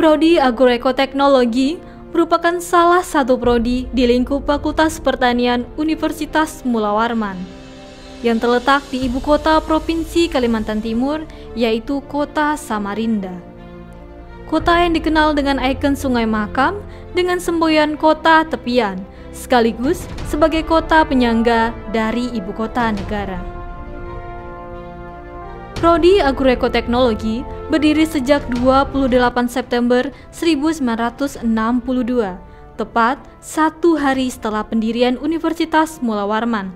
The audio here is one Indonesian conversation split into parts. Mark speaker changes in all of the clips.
Speaker 1: Prodi Agroekoteknologi merupakan salah satu prodi di lingkup Fakultas Pertanian Universitas Mula Warman yang terletak di ibu kota Provinsi Kalimantan Timur, yaitu Kota Samarinda. Kota yang dikenal dengan ikon Sungai Mahakam dengan semboyan kota tepian, sekaligus sebagai kota penyangga dari ibu kota negara. Prodi Agroekoteknologi berdiri sejak 28 September 1962, tepat satu hari setelah pendirian Universitas Mula Warman,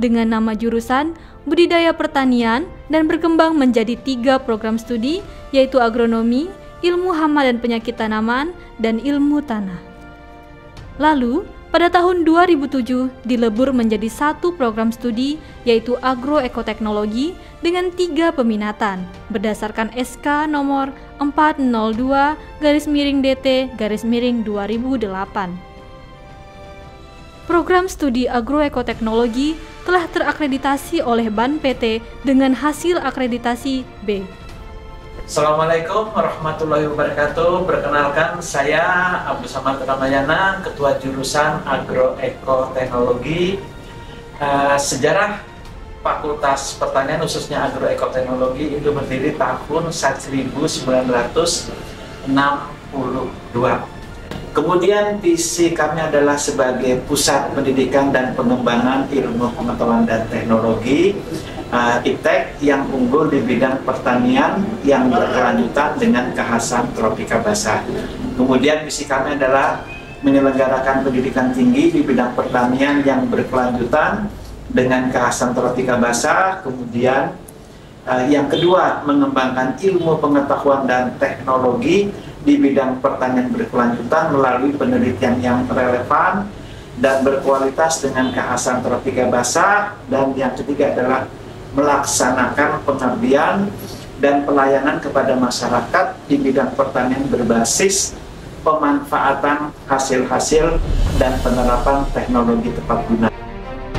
Speaker 1: dengan nama jurusan Budidaya Pertanian dan berkembang menjadi tiga program studi, yaitu agronomi, ilmu hama dan penyakit tanaman, dan ilmu tanah. Lalu, pada tahun 2007 dilebur menjadi satu program studi yaitu agroekoteknologi dengan tiga peminatan berdasarkan SK nomor 402 garis miring DT garis miring 2008. Program studi agroekoteknologi telah terakreditasi oleh BAN PT dengan hasil akreditasi B.
Speaker 2: Assalamualaikum warahmatullahi wabarakatuh. Perkenalkan saya Abdul Samad Ramayana, Ketua Jurusan Agroekoteknologi. Uh, sejarah Fakultas Pertanian khususnya Agroekoteknologi itu berdiri tahun 1962. Kemudian visi kami adalah sebagai pusat pendidikan dan pengembangan ilmu pengetahuan dan teknologi uh, IPTEK yang unggul di bidang pertanian yang berkelanjutan dengan kekhasan tropika basah. Kemudian misi kami adalah menyelenggarakan pendidikan tinggi di bidang pertanian yang berkelanjutan dengan kekhasan tropika basah. Kemudian uh, yang kedua mengembangkan ilmu pengetahuan dan teknologi di bidang pertanian berkelanjutan melalui penelitian yang relevan dan berkualitas dengan kekhasan tropika basah dan yang ketiga adalah melaksanakan pengabdian dan pelayanan kepada masyarakat di bidang pertanian berbasis pemanfaatan hasil-hasil dan penerapan teknologi tepat guna.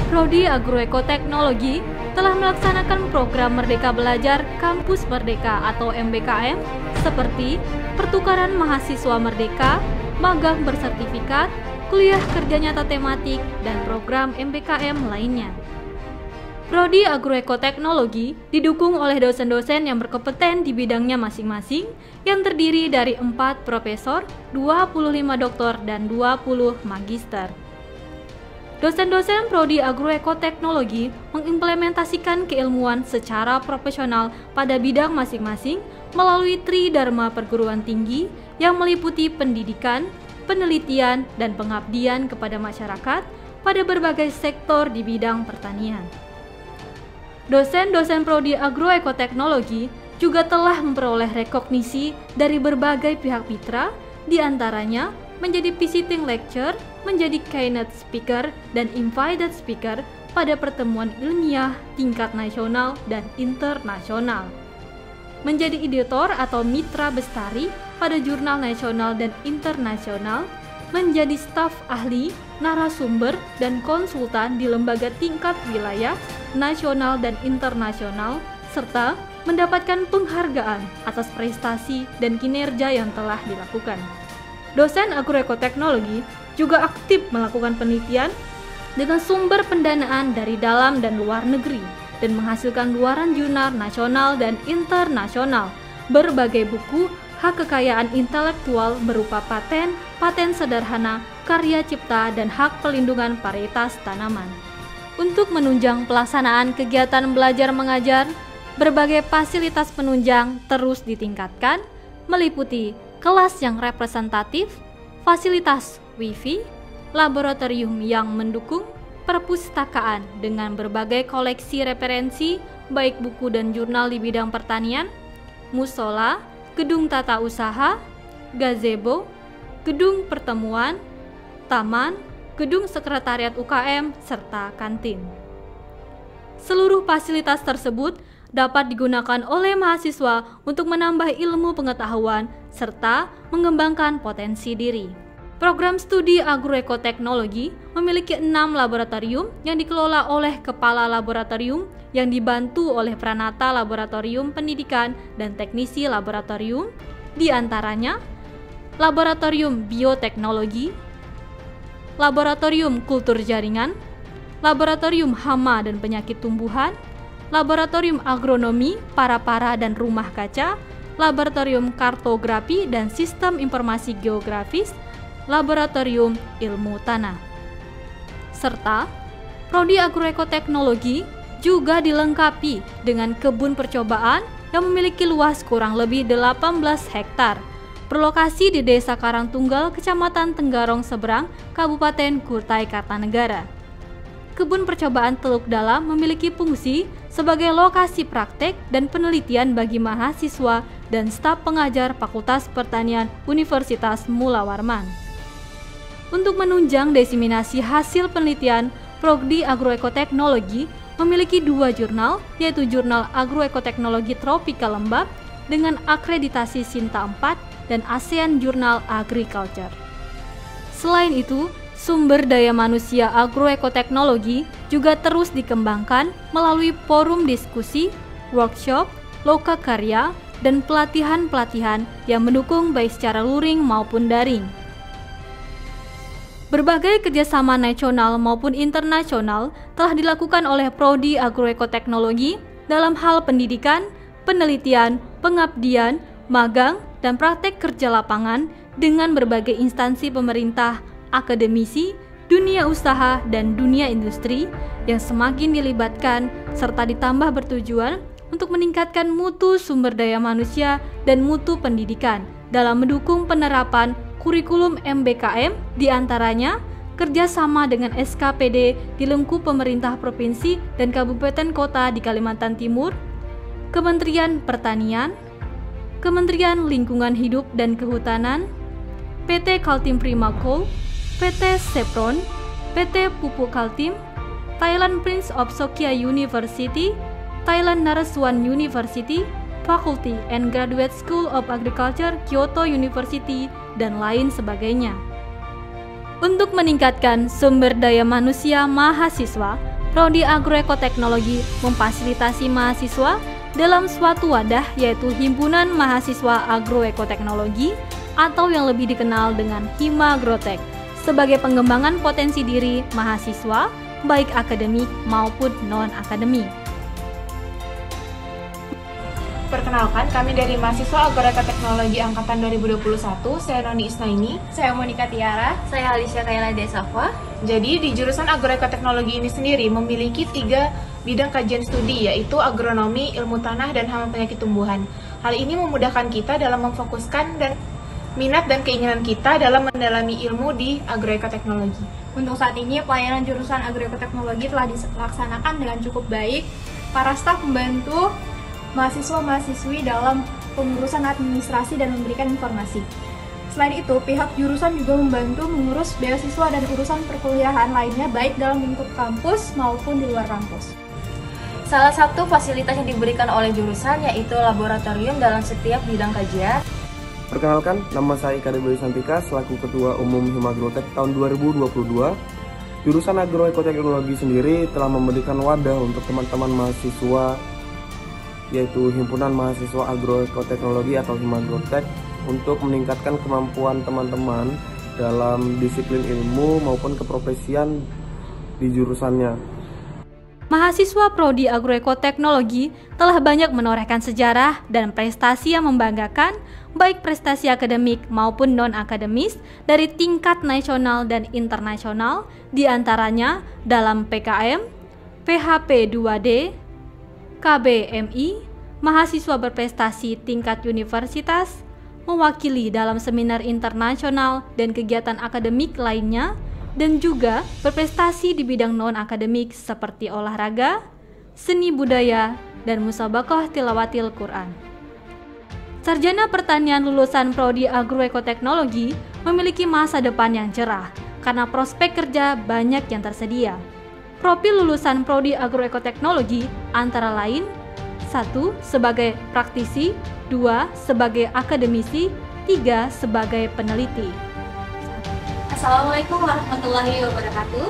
Speaker 1: Prodi Agroekoteknologi telah melaksanakan program Merdeka Belajar Kampus Merdeka atau MBKM seperti pertukaran mahasiswa merdeka, magang bersertifikat, kuliah kerja nyata tematik, dan program MBKM lainnya. Prodi Agroekoteknologi didukung oleh dosen-dosen yang berkompeten di bidangnya masing-masing yang terdiri dari 4 profesor, 25 doktor, dan 20 magister. Dosen-dosen Prodi Agroekoteknologi mengimplementasikan keilmuan secara profesional pada bidang masing-masing melalui Tri Dharma Perguruan Tinggi yang meliputi pendidikan, penelitian, dan pengabdian kepada masyarakat pada berbagai sektor di bidang pertanian. Dosen-dosen prodi agroekoteknologi juga telah memperoleh rekognisi dari berbagai pihak mitra, di antaranya menjadi visiting lecture, menjadi keynote speaker, dan invited speaker pada pertemuan ilmiah tingkat nasional dan internasional. Menjadi editor atau mitra bestari pada jurnal nasional dan internasional, menjadi staf ahli, narasumber, dan konsultan di lembaga tingkat wilayah nasional dan internasional, serta mendapatkan penghargaan atas prestasi dan kinerja yang telah dilakukan. Dosen agroekoteknologi juga aktif melakukan penelitian dengan sumber pendanaan dari dalam dan luar negeri dan menghasilkan luaran jurnal nasional dan internasional, berbagai buku, hak kekayaan intelektual berupa paten, paten sederhana, karya cipta, dan hak pelindungan varietas tanaman. Untuk menunjang pelaksanaan kegiatan belajar mengajar, berbagai fasilitas penunjang terus ditingkatkan, meliputi kelas yang representatif, fasilitas wifi, laboratorium yang mendukung, perpustakaan dengan berbagai koleksi referensi, baik buku dan jurnal di bidang pertanian, musola, gedung tata usaha, gazebo, gedung pertemuan, taman, gedung sekretariat UKM, serta kantin. Seluruh fasilitas tersebut dapat digunakan oleh mahasiswa untuk menambah ilmu pengetahuan serta mengembangkan potensi diri. Program studi agroekoteknologi memiliki enam laboratorium yang dikelola oleh kepala laboratorium yang dibantu oleh Pranata Laboratorium Pendidikan dan Teknisi Laboratorium, di antaranya Laboratorium Bioteknologi, Laboratorium Kultur Jaringan, Laboratorium Hama dan Penyakit Tumbuhan, Laboratorium Agronomi, Para-Para dan Rumah Kaca, Laboratorium Kartografi dan Sistem Informasi Geografis, Laboratorium Ilmu Tanah. Serta Prodi Agroekoteknologi juga dilengkapi dengan kebun percobaan yang memiliki luas kurang lebih 18 hektar berlokasi di Desa Karangtunggal, Kecamatan Tenggarong Seberang, Kabupaten Kutai Kartanegara. Kebun percobaan Teluk Dalam memiliki fungsi sebagai lokasi praktek dan penelitian bagi mahasiswa dan staf pengajar Fakultas Pertanian Universitas Mula Warman. Untuk menunjang diseminasi hasil penelitian, Progdi Agroekoteknologi memiliki dua jurnal, yaitu Jurnal Agroekoteknologi Tropika Lembab dengan akreditasi Sinta 4 dan ASEAN Journal Agriculture. Selain itu, sumber daya manusia agroekoteknologi juga terus dikembangkan melalui forum diskusi, workshop, loka karya, dan pelatihan-pelatihan yang mendukung baik secara luring maupun daring. Berbagai kerjasama nasional maupun internasional telah dilakukan oleh Prodi Agroekoteknologi dalam hal pendidikan, penelitian, pengabdian, magang, dan praktek kerja lapangan dengan berbagai instansi pemerintah, akademisi, dunia usaha, dan dunia industri yang semakin dilibatkan serta ditambah bertujuan untuk meningkatkan mutu sumber daya manusia dan mutu pendidikan dalam mendukung penerapan kurikulum MBKM di antaranya kerjasama dengan SKPD di lengkup pemerintah provinsi dan kabupaten kota di Kalimantan Timur, Kementerian Pertanian, Kementerian Lingkungan Hidup dan Kehutanan, PT Kaltim Prima Coal, PT Sepron, PT Pupuk Kaltim, Thailand Prince of Sokya University, Thailand Naraswan University, Faculty and Graduate School of Agriculture Kyoto University, dan lain sebagainya. Untuk meningkatkan sumber daya manusia mahasiswa, Prodi Agroekoteknologi memfasilitasi mahasiswa dalam suatu wadah yaitu Himpunan Mahasiswa Agroekoteknologi atau yang lebih dikenal dengan Himagrotek sebagai pengembangan potensi diri mahasiswa baik akademik maupun non-akademik.
Speaker 3: Perkenalkan, kami dari mahasiswa Agroekoteknologi Angkatan 2021, saya Noni Isnaini.
Speaker 4: Saya Monika Tiara.
Speaker 5: Saya Alicia Kaila Desava.
Speaker 3: Jadi, di jurusan Agroekoteknologi ini sendiri memiliki tiga bidang kajian studi, yaitu agronomi, ilmu tanah, dan hama penyakit tumbuhan. Hal ini memudahkan kita dalam memfokuskan dan minat dan keinginan kita dalam mendalami ilmu di agroekoteknologi.
Speaker 4: Untuk saat ini, pelayanan jurusan agroekoteknologi telah dilaksanakan dengan cukup baik. Para staf membantu mahasiswa-mahasiswi dalam pengurusan administrasi dan memberikan informasi. Selain itu, pihak jurusan juga membantu mengurus beasiswa dan urusan perkuliahan lainnya baik dalam lingkup kampus maupun di luar kampus.
Speaker 5: Salah satu fasilitas yang diberikan oleh jurusan yaitu laboratorium dalam setiap bidang kajian.
Speaker 6: Perkenalkan, nama saya Ika Dewi Santika selaku Ketua Umum Himagrotek tahun 2022. Jurusan Agroekoteknologi sendiri telah memberikan wadah untuk teman-teman mahasiswa yaitu Himpunan Mahasiswa Agroekoteknologi atau Himagrotek untuk meningkatkan kemampuan teman-teman dalam disiplin ilmu maupun keprofesian di jurusannya.
Speaker 1: Mahasiswa Prodi Agroekoteknologi telah banyak menorehkan sejarah dan prestasi yang membanggakan, baik prestasi akademik maupun non-akademis dari tingkat nasional dan internasional, di antaranya dalam PKM, PHP 2D, KBMI, mahasiswa berprestasi tingkat universitas, mewakili dalam seminar internasional dan kegiatan akademik lainnya, dan juga berprestasi di bidang non-akademik seperti olahraga, seni budaya, dan musabakoh tilawatil Quran. Sarjana pertanian lulusan Prodi Agroekoteknologi memiliki masa depan yang cerah karena prospek kerja banyak yang tersedia. Profil lulusan Prodi Agroekoteknologi antara lain 1. Sebagai praktisi 2. Sebagai akademisi 3. Sebagai peneliti
Speaker 5: Assalamualaikum warahmatullahi wabarakatuh.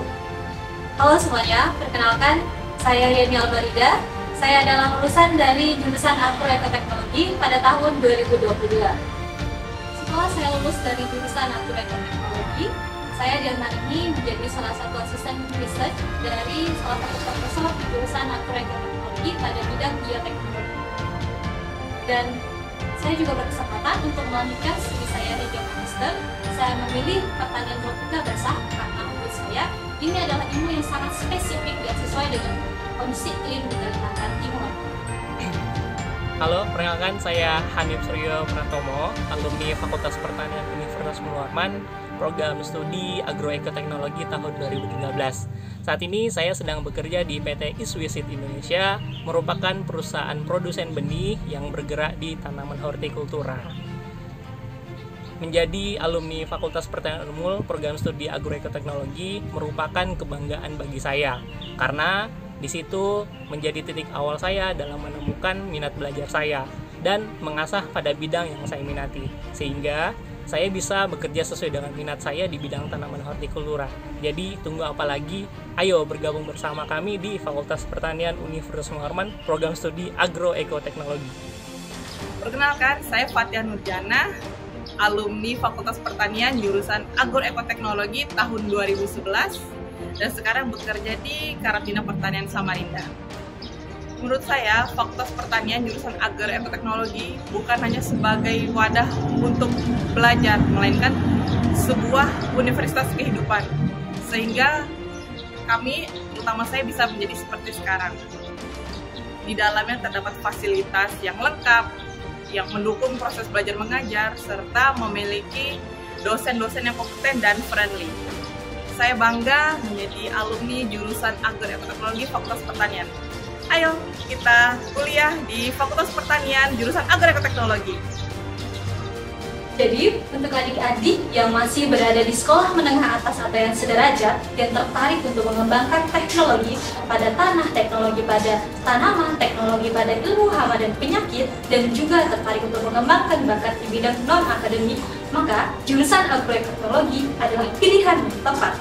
Speaker 5: Halo semuanya, perkenalkan saya Yeni Albarida. Saya adalah lulusan dari jurusan Agroekoteknologi pada tahun 2022 setelah saya lulus dari jurusan agroekoteknologi, saya di antara ini menjadi salah satu asisten research dari salah satu profesor di jurusan agroekoteknologi pada bidang bioteknologi. Dan saya juga berkesempatan untuk melanjutkan studi saya di Magister. Saya memilih pertanian tropika basah karena menurut saya ini adalah ilmu yang sangat spesifik dan sesuai dengan kondisi iklim di Kalimantan Timur.
Speaker 7: Halo, perkenalkan saya Hanif Suryo Pratomo, alumni Fakultas Pertanian Universitas Mularman, program studi Agroekoteknologi tahun 2013. Saat ini saya sedang bekerja di PT Iswisit Indonesia, merupakan perusahaan produsen benih yang bergerak di tanaman hortikultura. Menjadi alumni Fakultas Pertanian Unmul, program studi Agroekoteknologi merupakan kebanggaan bagi saya karena di situ menjadi titik awal saya dalam menemukan minat belajar saya dan mengasah pada bidang yang saya minati. Sehingga saya bisa bekerja sesuai dengan minat saya di bidang tanaman hortikultura. Jadi tunggu apa lagi? Ayo bergabung bersama kami di Fakultas Pertanian Universitas Muharman, program studi Agroekoteknologi.
Speaker 8: Perkenalkan, saya Fatia Nurjana, alumni Fakultas Pertanian jurusan Agroekoteknologi tahun 2011 dan sekarang bekerja di Karantina Pertanian Samarinda. Menurut saya, Fakultas Pertanian jurusan Agroekoteknologi bukan hanya sebagai wadah untuk belajar, melainkan sebuah universitas kehidupan. Sehingga kami, terutama saya bisa menjadi seperti sekarang. Di dalamnya terdapat fasilitas yang lengkap, yang mendukung proses belajar mengajar, serta memiliki dosen-dosen yang kompeten dan friendly saya bangga menjadi alumni jurusan Agroteknologi Fakultas Pertanian. Ayo kita kuliah di Fakultas Pertanian jurusan Agroteknologi.
Speaker 5: Jadi, untuk adik-adik yang masih berada di sekolah menengah atas atau yang sederajat yang tertarik untuk mengembangkan teknologi pada tanah, teknologi pada tanaman, teknologi pada ilmu hama dan penyakit, dan juga tertarik untuk mengembangkan bakat di bidang non-akademik, maka jurusan agroekologi adalah pilihan yang tepat.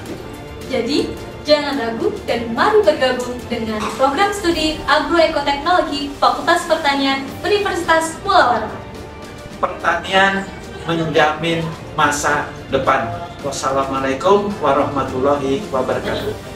Speaker 5: Jadi, jangan ragu dan mari bergabung dengan program studi Agroekoteknologi Fakultas Pertanian Universitas Pulau
Speaker 2: Pertanian menjamin masa depan. Wassalamualaikum warahmatullahi wabarakatuh.